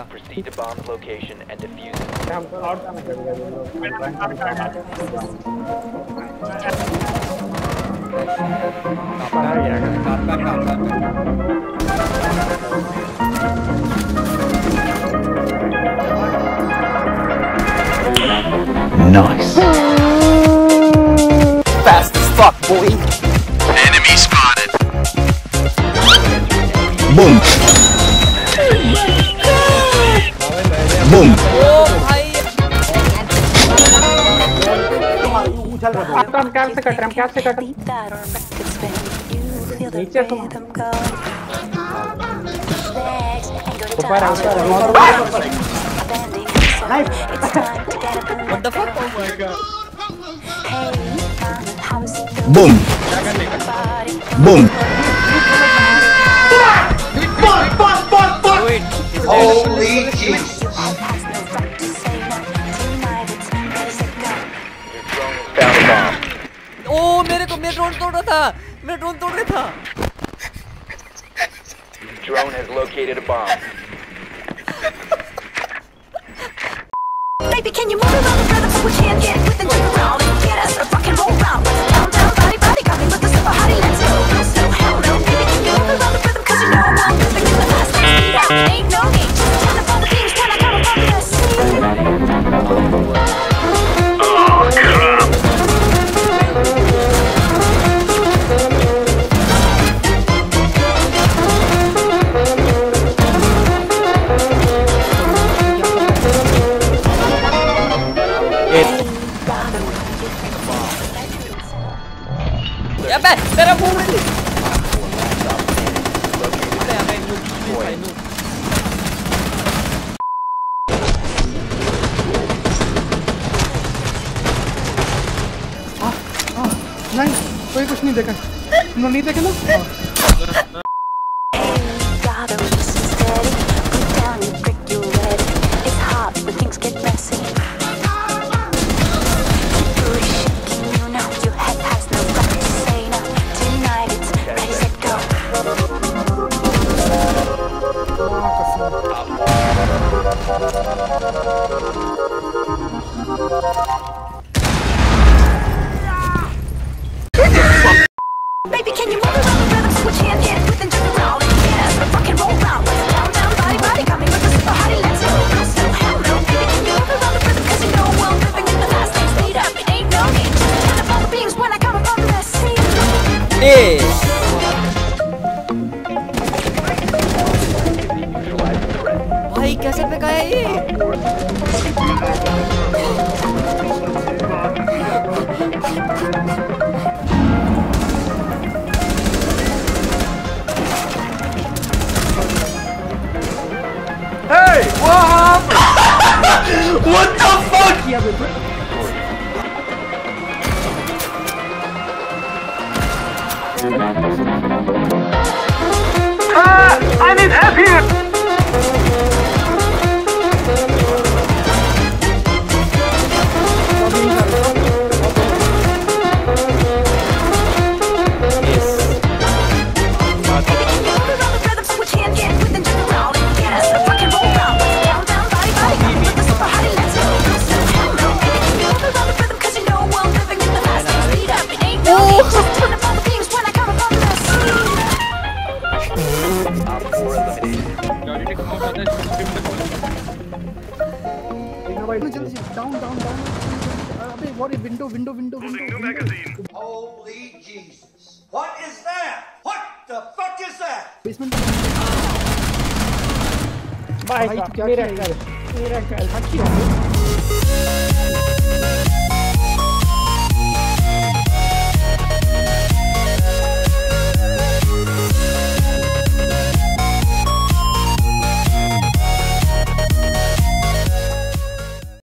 Proceed to bomb location and defuse Nice. Fast as fuck, boy. Enemy spotted. Boom. Boom. हम cap से cut रहे हैं हम cap से कट रहे हैं नीचे तुम ऊपर ऊपर What the fuck? Oh my god. Boom. Boom. Wait. Holy Jesus. तोड़ रहा था मेरा ड्रोन तोड़ रहा था Drone has located a bomb. Baby, can you move around the rhythm so we can get अबे तेरा मुँह में अबे अबे नूब भाई नूब नहीं कोई कुछ नहीं देखा नहीं देखा ना scene. ए भाई कैसे फेंका है ये Move जल्दी से डाउन डाउन डाउन अबे what window window window window Holy Jesus. What is that? What the fuck is that? Basement भाई क्या मेरा कर मेरा कर हकी हो